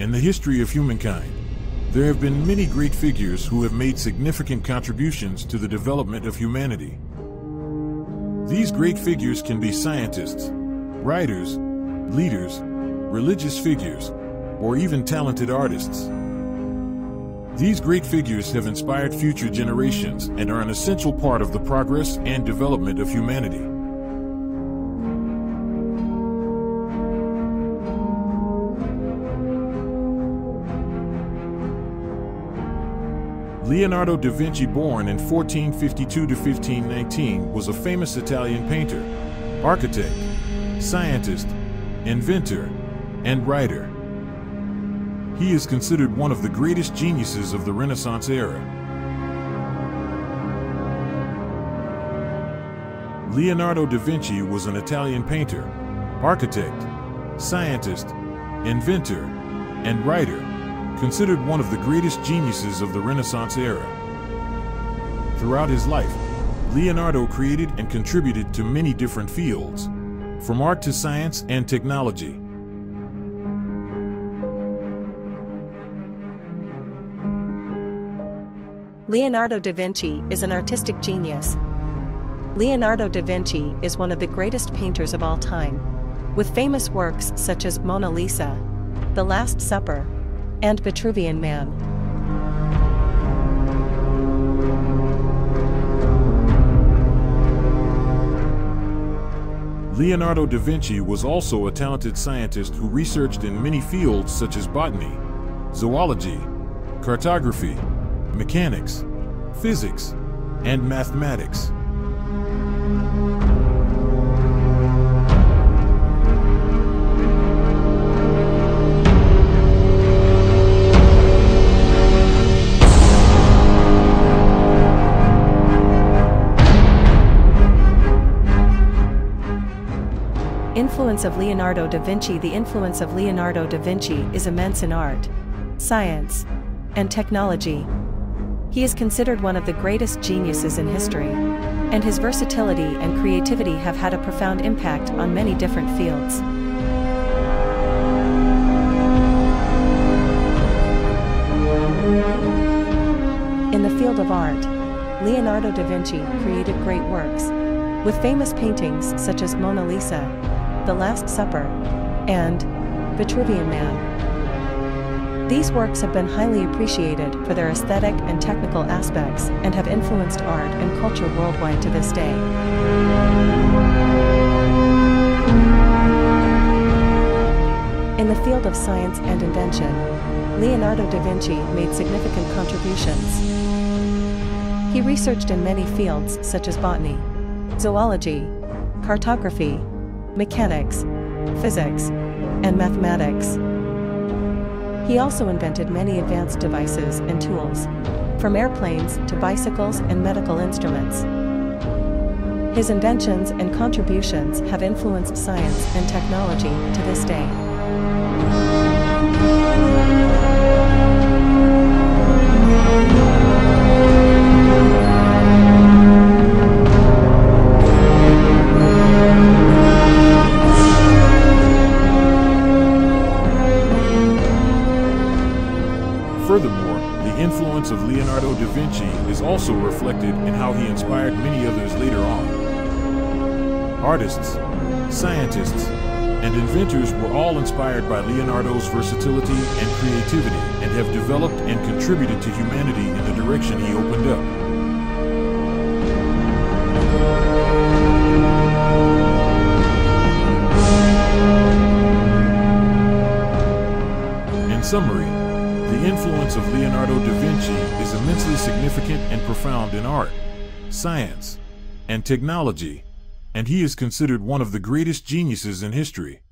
In the history of humankind, there have been many great figures who have made significant contributions to the development of humanity. These great figures can be scientists, writers, leaders, religious figures, or even talented artists. These great figures have inspired future generations and are an essential part of the progress and development of humanity. Leonardo da Vinci, born in 1452 to 1519, was a famous Italian painter, architect, scientist, inventor, and writer. He is considered one of the greatest geniuses of the Renaissance era. Leonardo da Vinci was an Italian painter, architect, scientist, inventor, and writer considered one of the greatest geniuses of the Renaissance era. Throughout his life, Leonardo created and contributed to many different fields, from art to science and technology. Leonardo da Vinci is an artistic genius. Leonardo da Vinci is one of the greatest painters of all time, with famous works such as Mona Lisa, The Last Supper, and Vitruvian Man. Leonardo da Vinci was also a talented scientist who researched in many fields such as botany, zoology, cartography, mechanics, physics, and mathematics. Influence of Leonardo da Vinci The influence of Leonardo da Vinci is immense in art, science, and technology. He is considered one of the greatest geniuses in history, and his versatility and creativity have had a profound impact on many different fields. In the field of art, Leonardo da Vinci created great works, with famous paintings such as Mona Lisa, The Last Supper, and Vitruvian Man. These works have been highly appreciated for their aesthetic and technical aspects and have influenced art and culture worldwide to this day. In the field of science and invention, Leonardo da Vinci made significant contributions. He researched in many fields such as botany, zoology, cartography, mechanics, physics, and mathematics. He also invented many advanced devices and tools, from airplanes to bicycles and medical instruments. His inventions and contributions have influenced science and technology to this day. Is also reflected in how he inspired many others later on. Artists, scientists, and inventors were all inspired by Leonardo's versatility and creativity and have developed and contributed to humanity in the direction he opened up. In summary, the influence of Leonardo da Vinci is immensely significant and profound in art, science, and technology, and he is considered one of the greatest geniuses in history.